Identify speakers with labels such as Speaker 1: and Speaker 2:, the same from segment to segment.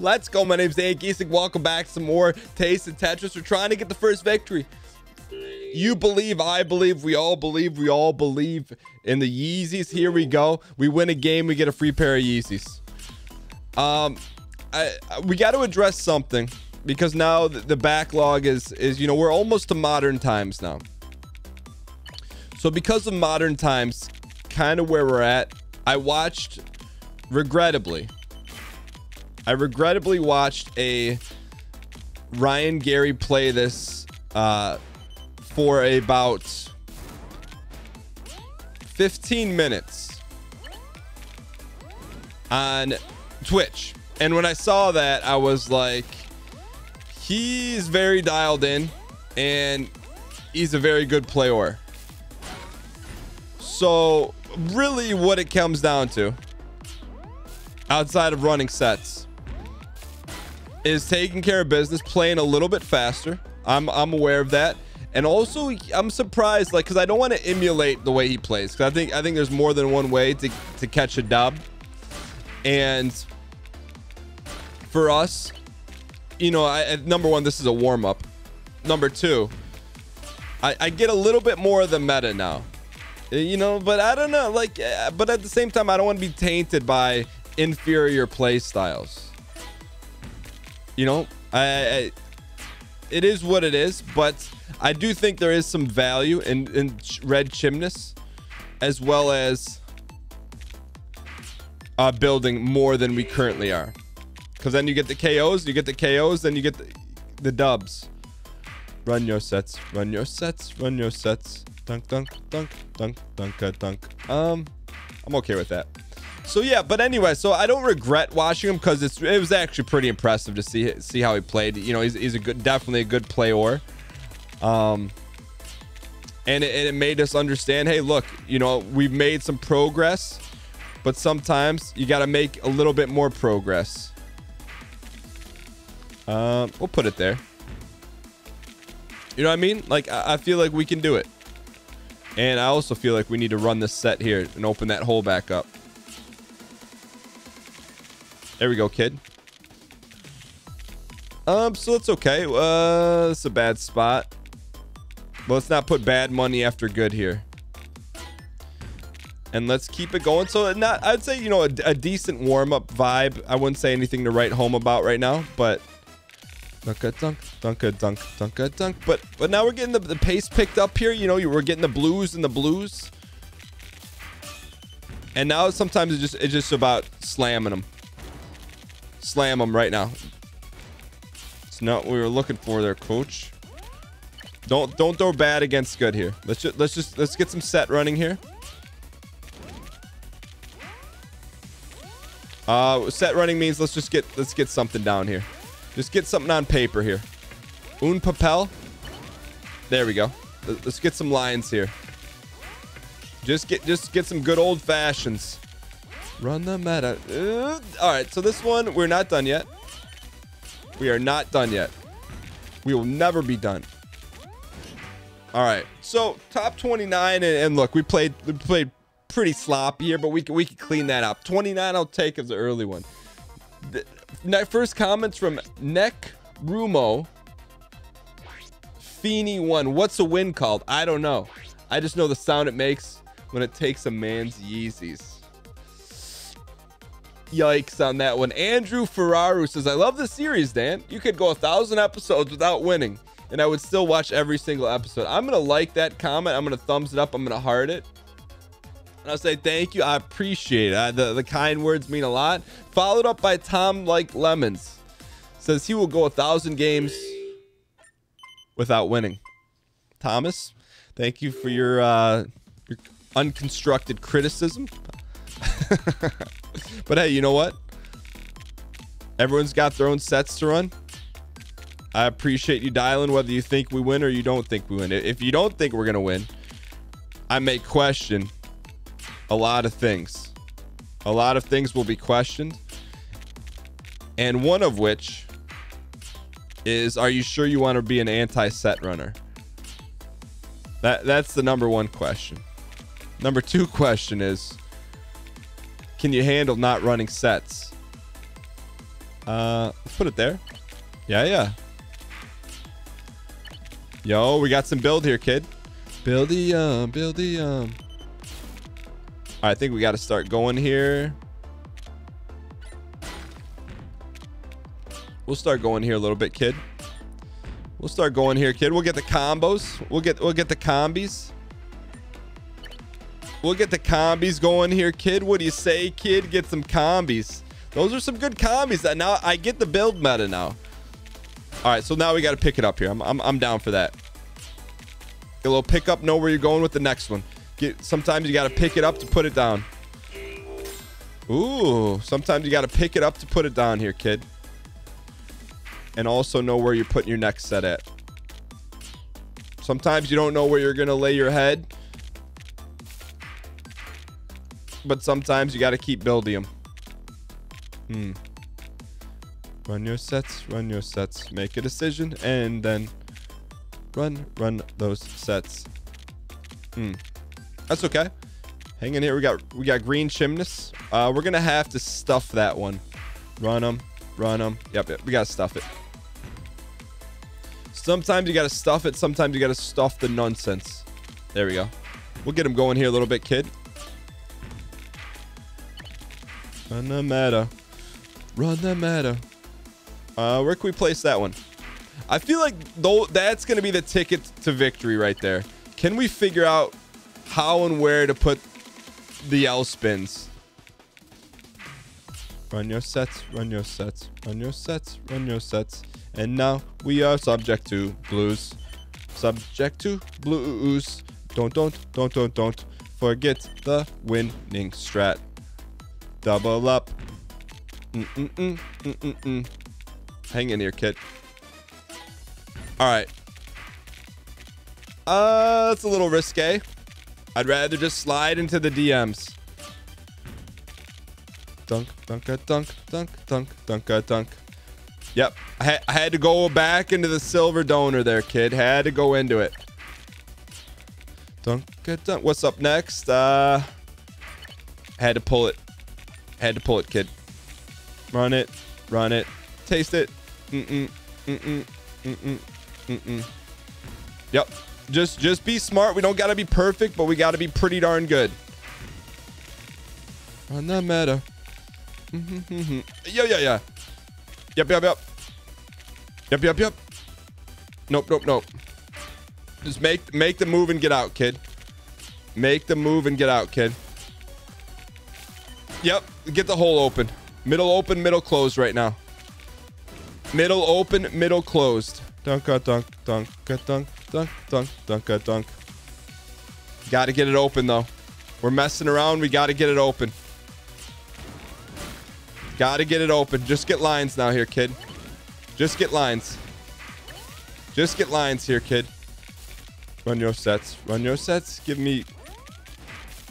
Speaker 1: Let's go. My name's Dan Gheesling. Welcome back to some more Taste of Tetris. We're trying to get the first victory. You believe, I believe, we all believe, we all believe in the Yeezys. Here we go. We win a game, we get a free pair of Yeezys. Um, I, I we got to address something because now the, the backlog is is you know we're almost to modern times now. So because of modern times, kind of where we're at, I watched regrettably I regrettably watched a Ryan Gary play this uh, for about 15 minutes on Twitch. And when I saw that, I was like, he's very dialed in and he's a very good player. So, really, what it comes down to, outside of running sets, is taking care of business, playing a little bit faster. I'm I'm aware of that. And also I'm surprised like cuz I don't want to emulate the way he plays cuz I think I think there's more than one way to to catch a dub. And for us, you know, I, number 1 this is a warm up. Number 2, I I get a little bit more of the meta now. You know, but I don't know like uh, but at the same time I don't want to be tainted by inferior play styles you know, I, I, it is what it is, but I do think there is some value in, in red chimneys as well as uh, building more than we currently are. Because then you get the KOs, you get the KOs, then you get the, the dubs. Run your sets, run your sets, run your sets. Dunk, dunk, dunk, dunk, dunk, dunk. Um, I'm okay with that. So yeah, but anyway, so I don't regret watching him because it's it was actually pretty impressive to see see how he played. You know, he's, he's a good, definitely a good player. Um, and it, it made us understand, hey, look, you know, we've made some progress, but sometimes you got to make a little bit more progress. Um, we'll put it there. You know what I mean? Like I, I feel like we can do it. And I also feel like we need to run this set here and open that hole back up. There we go, kid. Um, so that's okay. Uh, it's a bad spot. Let's not put bad money after good here. And let's keep it going. So not, I'd say, you know, a, a decent warm-up vibe. I wouldn't say anything to write home about right now, but dunk a dunk, dunk a dunk, dunk a dunk. But but now we're getting the, the pace picked up here. You know, you we're getting the blues and the blues. And now sometimes it's just it's just about slamming them. Slam them right now. It's not what we were looking for there, coach. Don't don't throw bad against good here. Let's just let's just let's get some set running here. Uh set running means let's just get let's get something down here. Just get something on paper here. Un papel. There we go. Let's get some lines here. Just get just get some good old fashions. Run the meta. Uh, all right, so this one, we're not done yet. We are not done yet. We will never be done. All right, so top 29, and, and look, we played we played pretty sloppy here, but we can, we can clean that up. 29 I'll take as the early one. The, first comments from Neck Rumo. Feeny one. What's a win called? I don't know. I just know the sound it makes when it takes a man's Yeezys. Yikes on that one. Andrew Ferraru says, I love the series, Dan. You could go a thousand episodes without winning, and I would still watch every single episode. I'm going to like that comment. I'm going to thumbs it up. I'm going to heart it. And I'll say thank you. I appreciate it. Uh, the, the kind words mean a lot. Followed up by Tom Like Lemons. Says he will go a thousand games without winning. Thomas, thank you for your, uh, your unconstructed criticism. but hey, you know what? Everyone's got their own sets to run. I appreciate you dialing whether you think we win or you don't think we win. If you don't think we're going to win, I may question a lot of things. A lot of things will be questioned. And one of which is are you sure you want to be an anti-set runner? That that's the number one question. Number 2 question is can you handle not running sets? Uh, let's put it there. Yeah, yeah. Yo, we got some build here, kid. Buildy, um, buildy, um. I think we got to start going here. We'll start going here a little bit, kid. We'll start going here, kid. We'll get the combos. We'll get we'll get the combis. We'll get the combis going here, kid. What do you say, kid? Get some combis. Those are some good combis. That now I get the build meta now. All right, so now we got to pick it up here. I'm, I'm I'm down for that. Get a little pick up. Know where you're going with the next one. Get sometimes you got to pick it up to put it down. Ooh, sometimes you got to pick it up to put it down here, kid. And also know where you're putting your next set at. Sometimes you don't know where you're going to lay your head. But sometimes you got to keep building them. Hmm. Run your sets, run your sets. Make a decision and then run, run those sets. Hmm. That's okay. Hang in here. We got we got green chimneys. Uh, we're gonna have to stuff that one. Run them, run them. Yep, yep. We gotta stuff it. Sometimes you gotta stuff it. Sometimes you gotta stuff the nonsense. There we go. We'll get him going here a little bit, kid. Run the meta. Run the meta. Uh, where can we place that one? I feel like though that's gonna be the ticket to victory right there. Can we figure out how and where to put the L spins? Run your sets, run your sets, run your sets, run your sets. And now we are subject to blues. Subject to blues. Don't, don't, don't, don't, don't forget the winning strat. Double up. Mm-mm-mm, mm-mm-mm. Hang in here, kid. All right. Uh, it's a little risque. I'd rather just slide into the DMs. Dunk, dunk, a dunk, dunk, dunk, dunk, a dunk. Yep. I, ha I had to go back into the silver donor there, kid. Had to go into it. Dunk, a dunk. What's up next? Uh, had to pull it. Had to pull it, kid. Run it. Run it. Taste it. Mm-mm. Mm-mm. Mm-mm. Mm-mm. Yep. Just just be smart. We don't gotta be perfect, but we gotta be pretty darn good. On the meta. Mm-hmm. yeah, yeah, yeah. Yep, yep, yep. Yep, yep, yep. Nope, nope, nope. Just make make the move and get out, kid. Make the move and get out, kid. Yep, get the hole open. Middle open, middle closed right now. Middle open, middle closed. Dunk, a dunk, dunk, a dunk, dunk, dunk, dunk, a dunk. Got to get it open though. We're messing around. We got to get it open. Got to get it open. Just get lines now here, kid. Just get lines. Just get lines here, kid. Run your sets. Run your sets. Give me,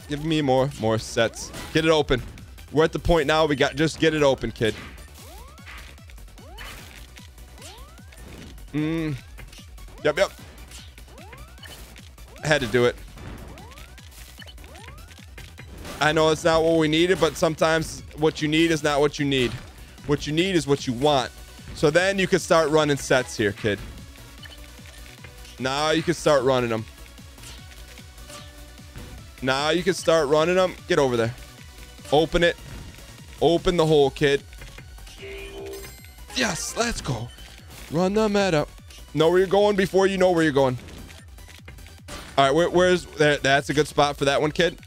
Speaker 1: give me more, more sets. Get it open. We're at the point now we got just get it open, kid. Mm. Yep, yep. I had to do it. I know it's not what we needed, but sometimes what you need is not what you need. What you need is what you want. So then you can start running sets here, kid. Now you can start running them. Now you can start running them. Get over there. Open it. Open the hole, kid. Yes, let's go. Run the meta. Know where you're going before you know where you're going. All right, where, where's that? That's a good spot for that one, kid.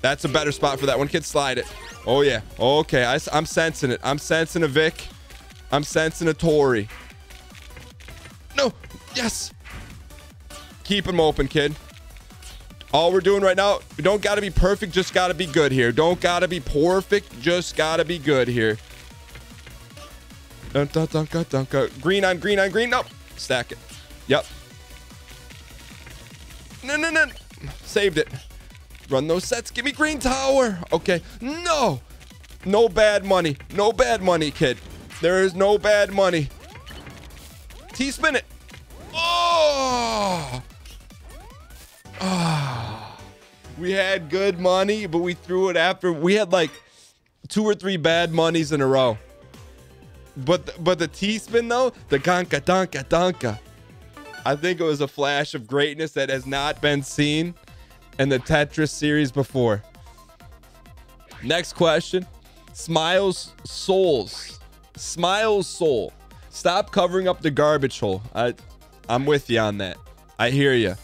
Speaker 1: That's a better spot for that one, kid. Slide it. Oh, yeah. Okay, I, am sensing it. I'm sensing a Vic. I'm sensing a Tory. No. Yes. Keep him open, kid. All we're doing right now, we don't got to be perfect, just got to be good here. Don't got to be perfect, just got to be good here. Dun, dun, dun, dun, dun, dun. Green on green on green. Nope. Stack it. Yep. No, no, no. Saved it. Run those sets. Give me green tower. Okay. No. No bad money. No bad money, kid. There is no bad money. T-spin it. Oh. Oh. We had good money, but we threw it after. We had like two or three bad monies in a row. But but the T spin though, the ganka danka danka. I think it was a flash of greatness that has not been seen in the Tetris series before. Next question. Smiles Souls. Smiles Soul. Stop covering up the garbage hole. I I'm with you on that. I hear you.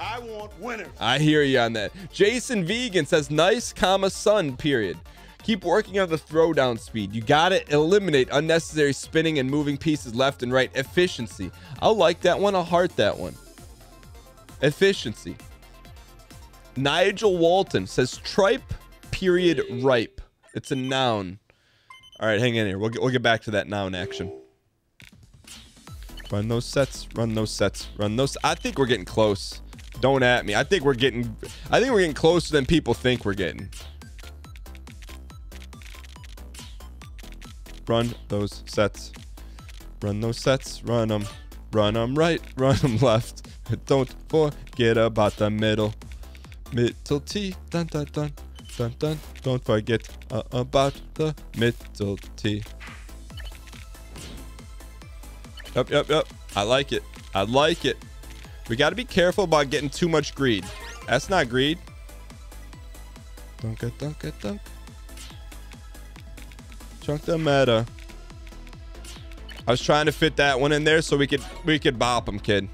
Speaker 2: I want winners.
Speaker 1: I hear you on that. Jason Vegan says nice comma sun period. Keep working on the throwdown speed. You gotta eliminate unnecessary spinning and moving pieces left and right. Efficiency. I'll like that one. I'll heart that one. Efficiency. Nigel Walton says tripe period ripe. It's a noun. All right, hang in here. We'll get, we'll get back to that noun action. Run those sets. Run those sets. Run those. I think we're getting close. Don't at me. I think we're getting. I think we're getting closer than people think we're getting. Run those sets. Run those sets. Run them. Run them right. Run them left. Don't forget about the middle. Middle T. Dun dun dun. Dun dun. Don't forget uh, about the middle T. Yep, yep, yep. I like it. I like it. We got to be careful about getting too much greed. That's not greed. Dunk it, dunk it, dunk. Chunk the meta. I was trying to fit that one in there so we could we could bop him, kid.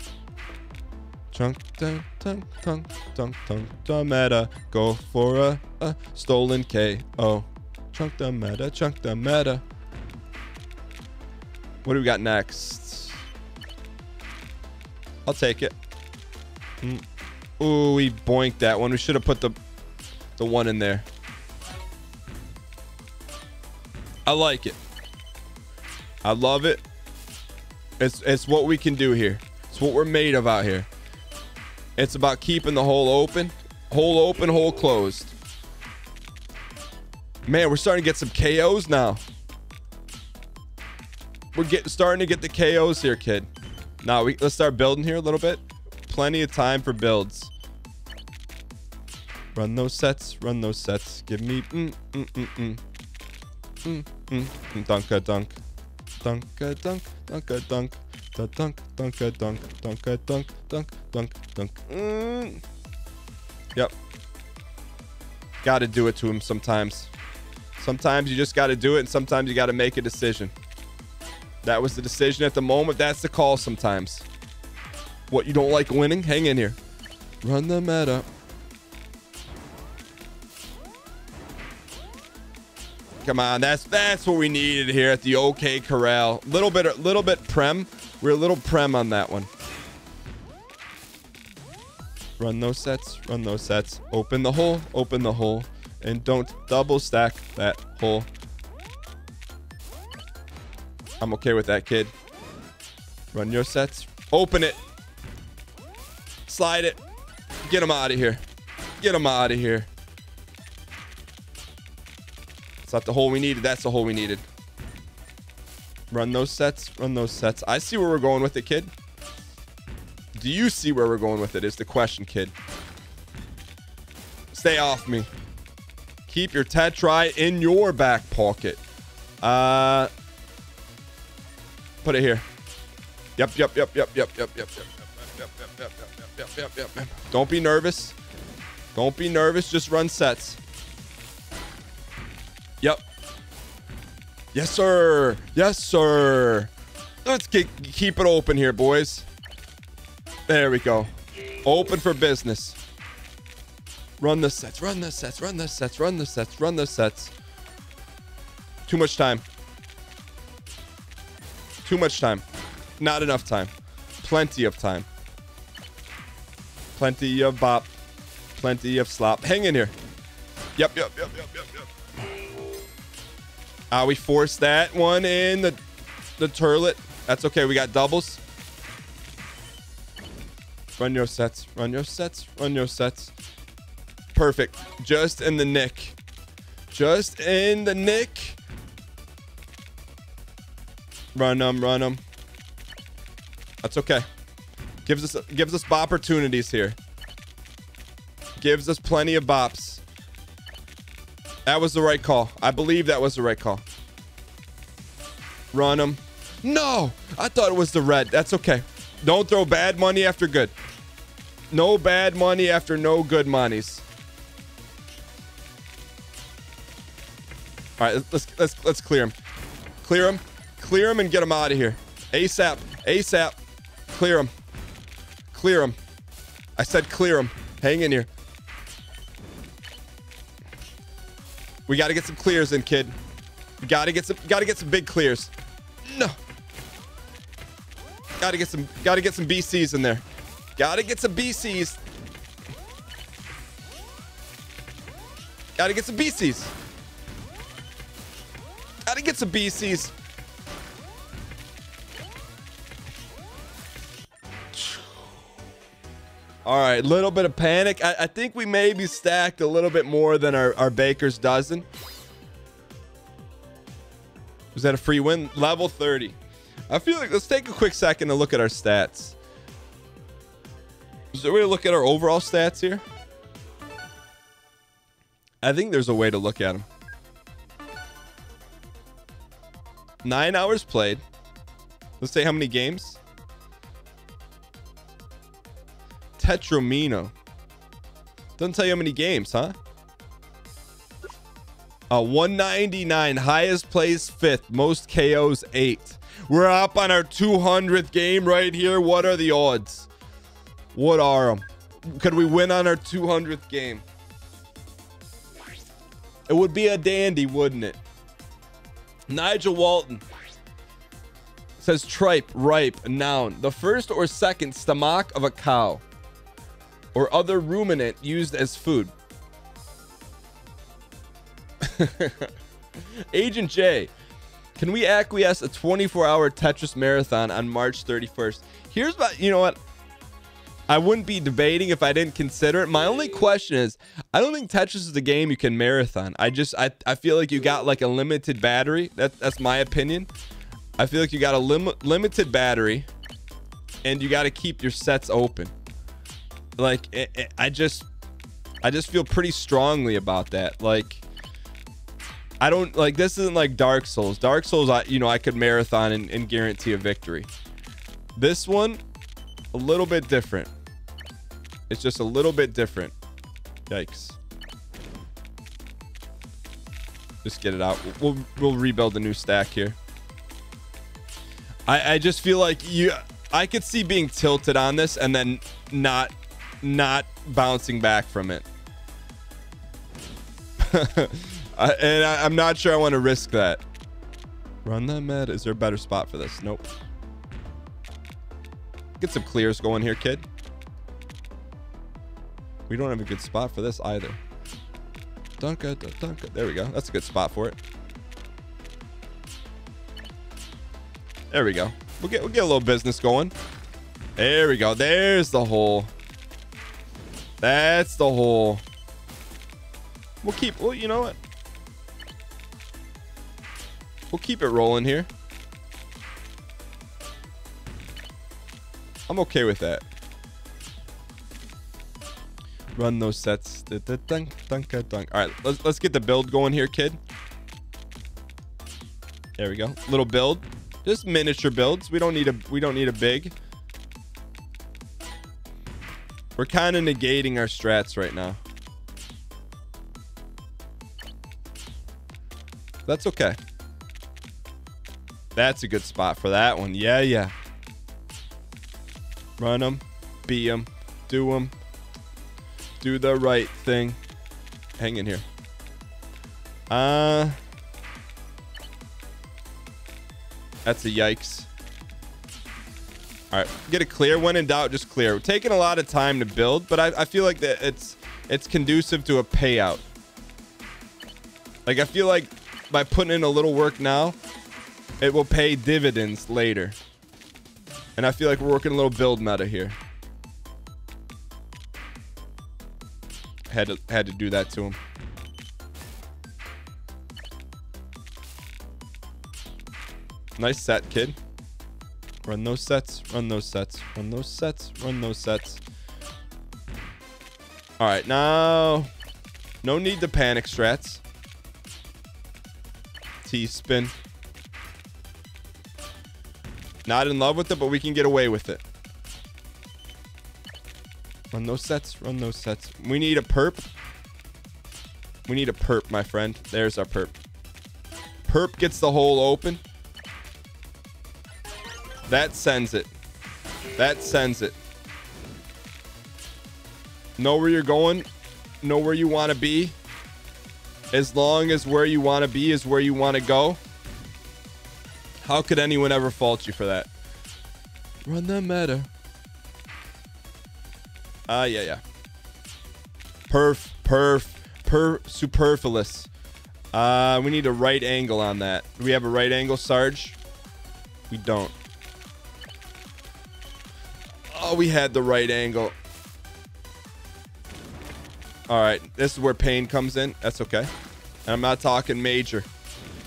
Speaker 1: Chunk dunk dunk dunk dunk dunk the meta. Go for a, a stolen KO. Chunk the meta, chunk the meta. What do we got next? I'll take it. Mm. Ooh, we boinked that one. We should have put the the one in there. I like it. I love it. It's it's what we can do here. It's what we're made of out here. It's about keeping the hole open. Hole open, hole closed. Man, we're starting to get some KOs now. We're getting starting to get the KOs here, kid. Now we let's start building here a little bit. Plenty of time for builds. Run those sets, run those sets. Give me mm mm mm mm. Mm mm mm dunka dunk. Dunka dunk, dunka dunk. Da dunk, dunka dunk, dunka dunk, dunk, dunk, dunk. Mm. Yep. Gotta do it to him sometimes. Sometimes you just gotta do it, and sometimes you gotta make a decision. That was the decision at the moment. That's the call sometimes. What, you don't like winning? Hang in here. Run the meta. Come on, that's that's what we needed here at the OK Corral. Little bit, little bit prem. We're a little prem on that one. Run those sets. Run those sets. Open the hole. Open the hole, and don't double stack that hole. I'm okay with that, kid. Run your sets. Open it. Slide it. Get him out of here. Get him out of here. It's not the hole we needed. That's the hole we needed. Run those sets. Run those sets. I see where we're going with it, kid. Do you see where we're going with it is the question, kid. Stay off me. Keep your Tetrai in your back pocket. Uh, Put it here. Yep, yep, yep, yep, yep, yep, yep, yep, yep, yep, yep, yep, yep, yep, yep, yep. Don't be nervous. Don't be nervous. Just run sets. Yep. Yes, sir. Yes, sir. Let's get, keep it open here, boys. There we go. Open for business. Run the sets. Run the sets. Run the sets. Run the sets. Run the sets. Too much time. Too much time. Not enough time. Plenty of time. Plenty of bop. Plenty of slop. Hang in here. Yep, yep, yep, yep, yep, yep. Ah, uh, we forced that one in the the turlet. That's okay. We got doubles. Run your sets. Run your sets. Run your sets. Perfect. Just in the nick. Just in the nick. Run them, run them. That's okay. Gives us gives us opportunities here. Gives us plenty of bops. That was the right call. I believe that was the right call. Run them. No, I thought it was the red. That's okay. Don't throw bad money after good. No bad money after no good monies. All right, let's let's let's clear him. Clear him. Clear him and get him out of here. ASAP. ASAP. Clear him. Clear him. I said clear him. Hang in here. We got to get some clears in, kid. We got to get some got to get some big clears. No. Got to get some got to get some BCs in there. Got to get some BCs. Got to get some BCs. Got to get some BCs. All right, little bit of panic. I, I, think we maybe stacked a little bit more than our, our baker's dozen. Was that a free win? Level 30. I feel like let's take a quick second to look at our stats. Is there a way to look at our overall stats here? I think there's a way to look at them. Nine hours played. Let's say how many games. Tetromino. Doesn't tell you how many games, huh? Uh, 199, highest place fifth, most KOs eight. We're up on our 200th game right here. What are the odds? What are them? Could we win on our 200th game? It would be a dandy, wouldn't it? Nigel Walton says tripe, ripe, noun. The first or second stomach of a cow or other ruminant used as food. Agent J, can we acquiesce a 24 hour Tetris marathon on March 31st? Here's what, you know what? I wouldn't be debating if I didn't consider it. My only question is, I don't think Tetris is a game you can marathon. I just, I, I feel like you got like a limited battery. That, that's my opinion. I feel like you got a lim- limited battery and you got to keep your sets open. Like, it, it, I just, I just feel pretty strongly about that. Like, I don't like this isn't like Dark Souls. Dark Souls, I you know, I could marathon and, and guarantee a victory. This one, a little bit different. It's just a little bit different. Yikes. Just get it out. We'll we'll rebuild a new stack here. I I just feel like you I could see being tilted on this and then not not bouncing back from it. And I, am not sure I want to risk that. Run that med. Is there a better spot for this? Nope. Get some clears going here, kid. We don't have a good spot for this either. Dunka, dunka. There we go. That's a good spot for it. There we go. We'll get we'll get a little business going. There we go. There's the hole. That's the hole. We'll keep. Well, you know what? We'll keep it rolling here. I'm okay with that. Run those sets. Dunk, dunk, dunk. All right, let's let's get the build going here, kid. There we go. Little build, just miniature builds. We don't need a we don't need a big. We're kind of negating our strats right now. That's okay. That's a good spot for that one. Yeah, yeah. Run them, beat them, do them, do the right thing. Hang in here. Uh, that's a yikes. All right, get it clear. When in doubt, just clear. We're taking a lot of time to build, but I, I feel like that it's it's conducive to a payout. Like I feel like by putting in a little work now, it will pay dividends later. And I feel like we're working a little build meta here. Had to had to do that to him. Nice set, kid. Run those sets, run those sets, run those sets, run those sets. All right, now no need to panic strats. T-spin. Not in love with it, but we can get away with it. Run those sets. Run those sets. We need a perp. We need a perp, my friend. There's our perp. Perp gets the hole open. That sends it. That sends it. Know where you're going. Know where you want to be. As long as where you want to be is where you want to go. How could anyone ever fault you for that? Run the meta. Ah, uh, yeah, yeah. Perf, perf, per, superfluous. Uh, we need a right angle on that. Do we have a right angle, Sarge? We don't. We had the right angle. All right, this is where pain comes in. That's okay. And I'm not talking major.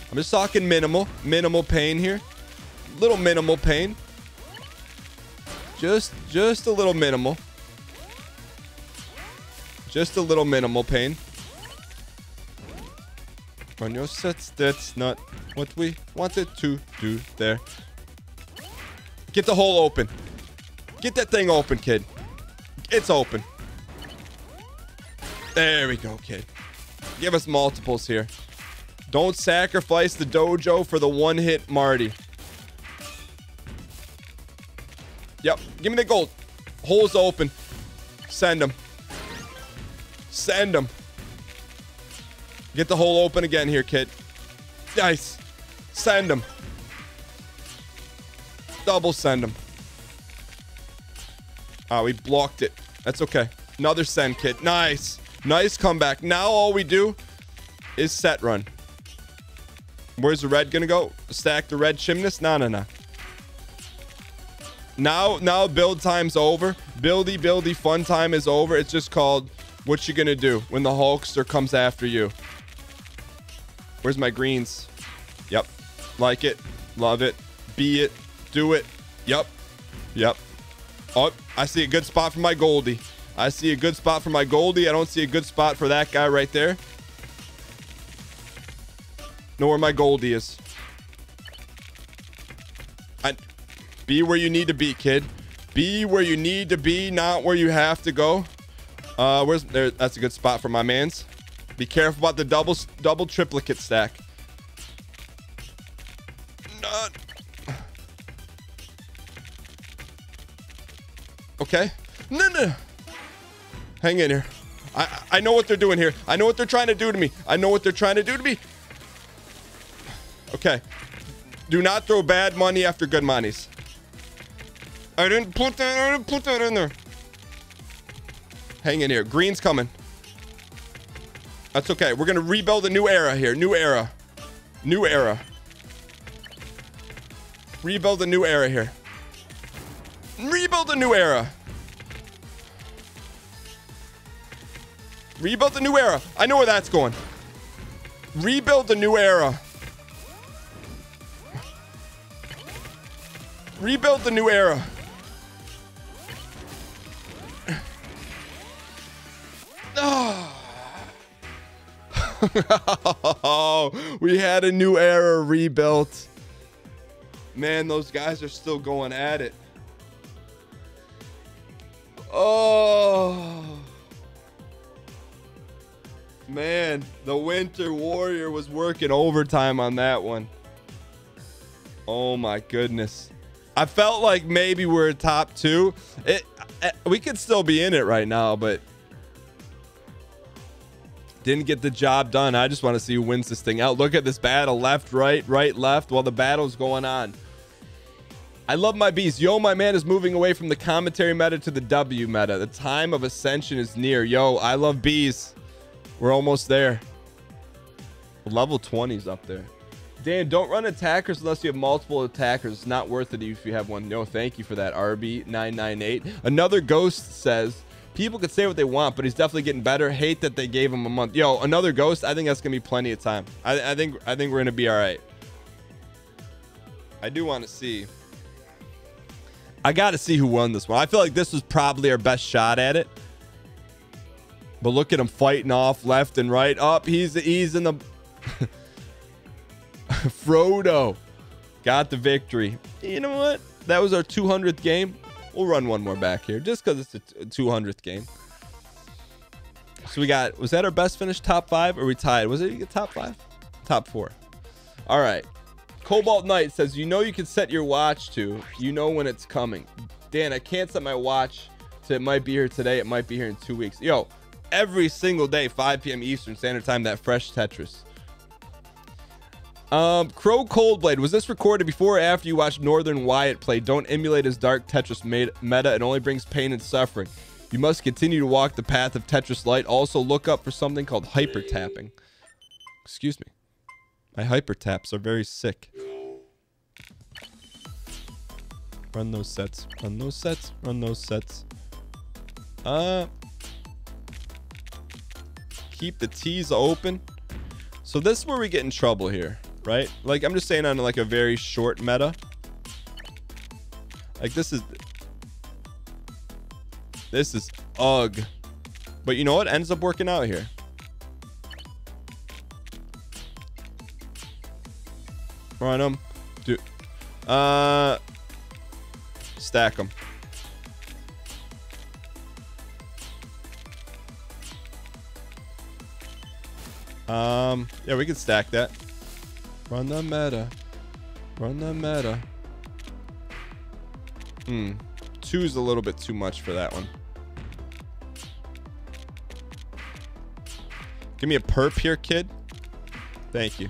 Speaker 1: I'm just talking minimal. Minimal pain here. Little minimal pain. Just, just a little minimal. Just a little minimal pain. On your sets, that's not what we wanted to do there. Get the hole open. Get that thing open, kid. It's open. There we go, kid. Give us multiples here. Don't sacrifice the dojo for the one-hit Marty. Yep. Give me the gold. Hole's open. Send him. Send him. Get the hole open again here, kid. Nice. Send him. Double send him. Oh, we blocked it. That's okay. Another send, kid. Nice. Nice comeback. Now all we do is set run. Where's the red gonna go? Stack the red chimness? No, no, no. Now, now build time's over. Buildy, buildy, fun time is over. It's just called what you gonna do when the Hulkster comes after you. Where's my greens? Yep. Like it. Love it. Be it. Do it. Yep. Yep. Oh, I see a good spot for my Goldie. I see a good spot for my Goldie. I don't see a good spot for that guy right there. Know where my Goldie is. I, be where you need to be, kid. Be where you need to be, not where you have to go. Uh, where's there? That's a good spot for my man's. Be careful about the double double triplicate stack. Okay. No, no. Hang in here. I I know what they're doing here. I know what they're trying to do to me. I know what they're trying to do to me. Okay. Do not throw bad money after good monies. I didn't put that. I didn't put that in there. Hang in here. Green's coming. That's okay. We're gonna rebuild a new era here. New era. New era. Rebuild a new era here. Rebuild a new era. Rebuild the new era. I know where that's going. Rebuild the new era. Rebuild the new era. oh, we had a new era rebuilt. Man, those guys are still going at it. Oh. Man, the Winter Warrior was working overtime on that one. Oh my goodness. I felt like maybe we're top two. It, eh, we could still be in it right now, but didn't get the job done. I just want to see who wins this thing out. Look at this battle. Left, right, right, left while the battle's going on. I love my bees. Yo, my man is moving away from the commentary meta to the W meta. The time of ascension is near. Yo, I love bees. We're almost there. Level 20's up there. Dan, don't run attackers unless you have multiple attackers. It's not worth it if you have one. No, thank you for that, RB998. Another ghost says, people can say what they want, but he's definitely getting better. Hate that they gave him a month. Yo, another ghost. I think that's gonna be plenty of time. I, I think I think we're gonna be all right. I do want to see. I got to see who won this one. I feel like this was probably our best shot at it. But look at him fighting off left and right. Up, he's he's in the Frodo. Got the victory. You know what? That was our 200th game. We'll run one more back here just because it's a 200th game. So we got, was that our best finish top five or we tied? Was it top five? Top four. All right. Cobalt Knight says, you know you can set your watch to. You know when it's coming. Dan, I can't set my watch to it might be here today. It might be here in two weeks. Yo, every single day, 5 p.m. Eastern Standard Time, that fresh Tetris. Um, Crow Coldblade, was this recorded before or after you watched Northern Wyatt play? Don't emulate his dark Tetris meta. It only brings pain and suffering. You must continue to walk the path of Tetris Light. Also, look up for something called hyper tapping. Excuse me. My hyper taps are very sick. Run those sets. Run those sets. Run those sets. Uh, keep the T's open. So this is where we get in trouble here, right? Like I'm just saying on like a very short meta. Like this is this is ugh. But you know what ends up working out here? Run them. Do uh stack them. Um, yeah, we can stack that. Run the meta. Run the meta. Hmm. Two's a little bit too much for that one. Give me a perp here, kid. Thank you.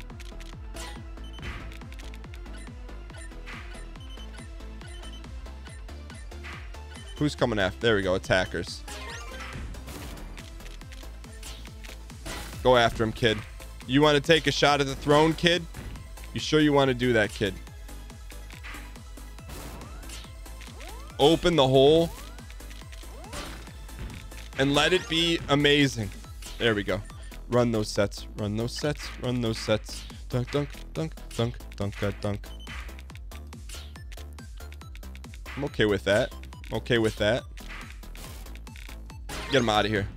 Speaker 1: Who's coming after? There we go. Attackers. Go after him, kid. You want to take a shot at the throne, kid? You sure you want to do that, kid? Open the hole. And let it be amazing. There we go. Run those sets. Run those sets. Run those sets. Dunk, dunk, dunk, dunk, dunk, dunk. I'm okay with that. I'm okay with that. Get him out of here.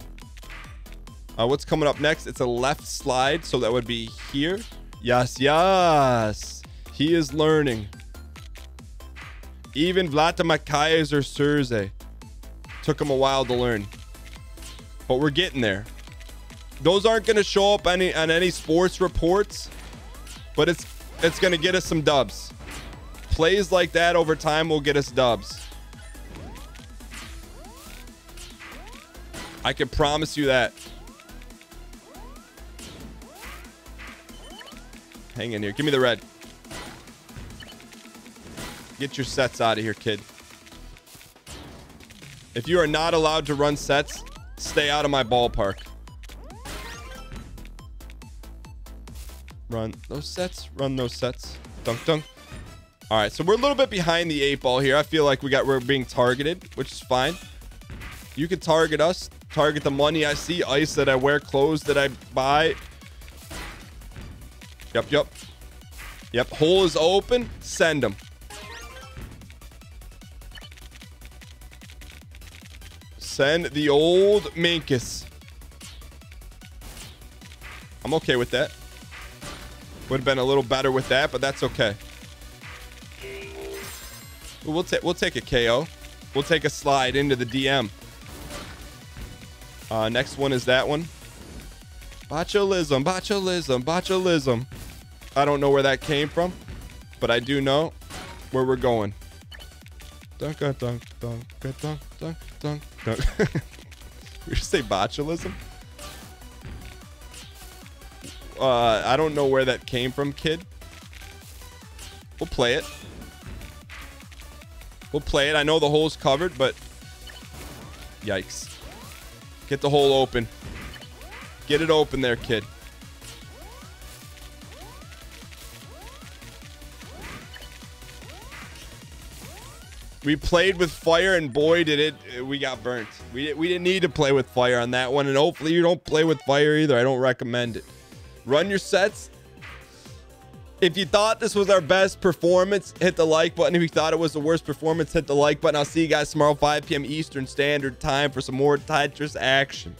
Speaker 1: Uh, what's coming up next? It's a left slide, so that would be here. Yes, yes. He is learning. Even Vladimir Kaiser Surze took him a while to learn. But we're getting there. Those aren't going to show up any on any sports reports, but it's it's going to get us some dubs. Plays like that over time will get us dubs. I can promise you that. Hang in here. Give me the red. Get your sets out of here, kid. If you are not allowed to run sets, stay out of my ballpark. Run those sets. Run those sets. Dunk, dunk. All right, so we're a little bit behind the eight ball here. I feel like we got we're being targeted, which is fine. You can target us, target the money I see, ice that I wear, clothes that I buy, Yep, yep. Yep, hole is open. Send them. Send the old Minkus. I'm okay with that. Would have been a little better with that, but that's okay. We'll take we'll take a KO. We'll take a slide into the DM. Uh, next one is that one. Botulism, botulism, botulism. I don't know where that came from, but I do know where we're going. Dunk, dunk, dunk, dunk, dunk, dunk, dunk, we just say botulism? Uh, I don't know where that came from, kid. We'll play it. We'll play it. I know the hole's covered, but yikes. Get the hole open. Get it open there, kid. We played with fire and boy did it. We got burnt. We, we didn't need to play with fire on that one and hopefully you don't play with fire either. I don't recommend it. Run your sets. If you thought this was our best performance hit the like button. If you thought it was the worst performance hit the like button. I'll see you guys tomorrow 5 p.m eastern standard time for some more tetris action